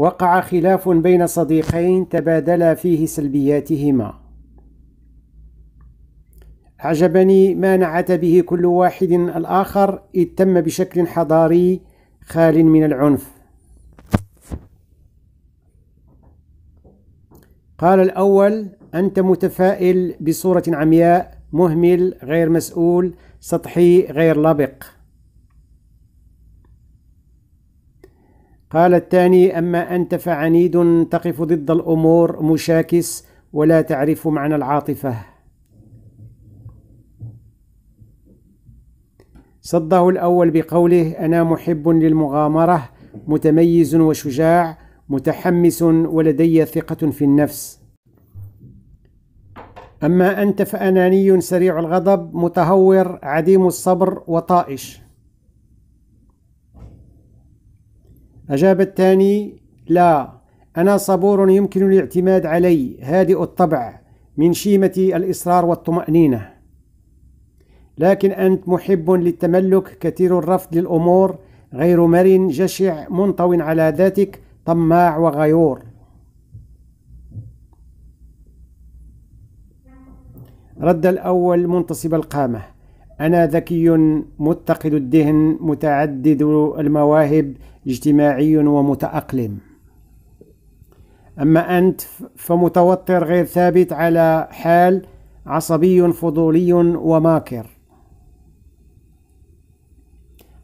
وقع خلاف بين صديقين تبادلا فيه سلبياتهما. أعجبني ما نعت به كل واحد الآخر إذ تم بشكل حضاري خال من العنف. قال الأول أنت متفائل بصورة عمياء مهمل غير مسؤول سطحي غير لبق. قال الثاني أما أنت فعنيد تقف ضد الأمور مشاكس ولا تعرف معنى العاطفة. صده الأول بقوله أنا محب للمغامرة متميز وشجاع متحمس ولدي ثقة في النفس. أما أنت فأناني سريع الغضب متهور عديم الصبر وطائش. أجاب الثاني لا أنا صبور يمكن الاعتماد علي هادئ الطبع من شيمة الإصرار والطمأنينة. لكن أنت محب للتملك كثير الرفض للأمور غير مرن جشع منطو على ذاتك طماع وغيور. رد الأول منتصب القامة. أنا ذكي متقد الدهن متعدد المواهب اجتماعي ومتأقلم. أما أنت فمتوتر غير ثابت على حال عصبي فضولي وماكر.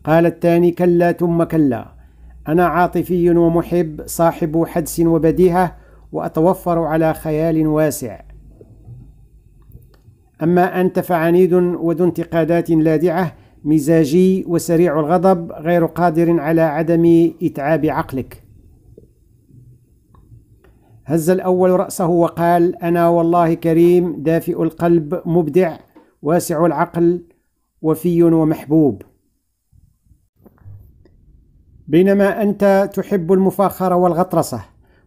قال الثاني كلا ثم كلا. أنا عاطفي ومحب صاحب حدس وبديهة وأتوفر على خيال واسع. أما أنت فعنيد وذو انتقادات لاذعة مزاجي وسريع الغضب غير قادر على عدم إتعاب عقلك. هز الأول رأسه وقال أنا والله كريم دافئ القلب مبدع واسع العقل وفي ومحبوب. بينما أنت تحب المفاخرة والغطرسة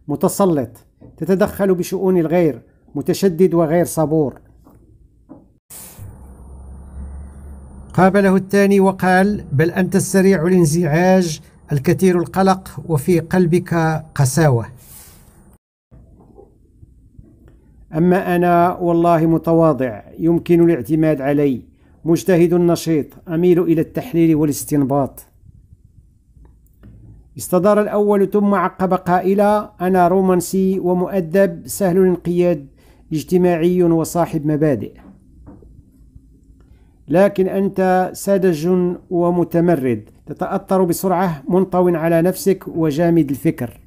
متسلط تتدخل بشؤون الغير متشدد وغير صبور. قابله الثاني وقال بل أنت السريع الانزعاج الكثير القلق وفي قلبك قساوة. أما أنا والله متواضع يمكن الاعتماد علي مجتهد نشيط أميل إلى التحليل والاستنباط. استدار الأول ثم عقب قائلا أنا رومانسي ومؤدب سهل الانقياد اجتماعي وصاحب مبادئ. لكن أنت ساذج ومتمرد. تتأثر بسرعة منطو على نفسك وجامد الفكر.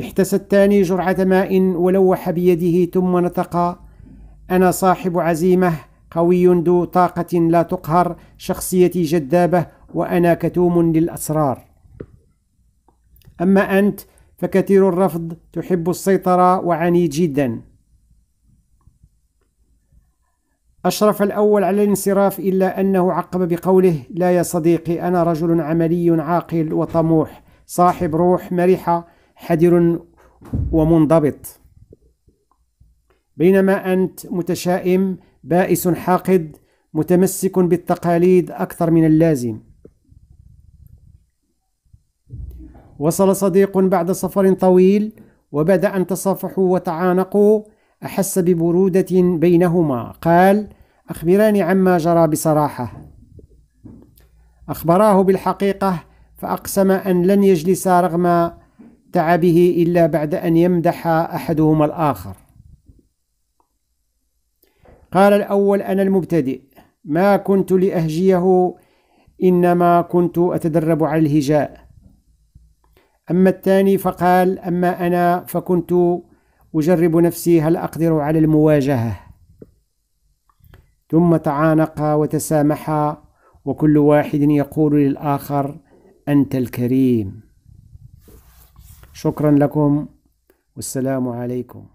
احتسى الثاني جرعة ماء ولوح بيده ثم نطق أنا صاحب عزيمة قوي ذو طاقة لا تقهر شخصيتي جذابة وأنا كتوم للأسرار. أما أنت فكثير الرفض تحب السيطرة وعنيد جدا. أشرف الأول على الانصراف إلا أنه عقب بقوله لا يا صديقي أنا رجل عملي عاقل وطموح صاحب روح مرحة حذر ومنضبط. بينما أنت متشائم بائس حاقد متمسك بالتقاليد أكثر من اللازم. وصل صديق بعد سفر طويل وبعد أن تصافحوا وتعانقوا أحس ببرودة بينهما. قال أخبراني عما جرى بصراحة. أخبراه بالحقيقة فأقسم أن لن يجلس رغم تعبه إلا بعد أن يمدح أحدهما الآخر. قال الأول أنا المبتدئ. ما كنت لأهجيه إنما كنت أتدرب على الهجاء. أما الثاني فقال أما أنا فكنت أجرب نفسي هل أقدر على المواجهة؟ ثم تعانقا وتسامحا وكل واحد يقول للآخر أنت الكريم. شكرا لكم والسلام عليكم.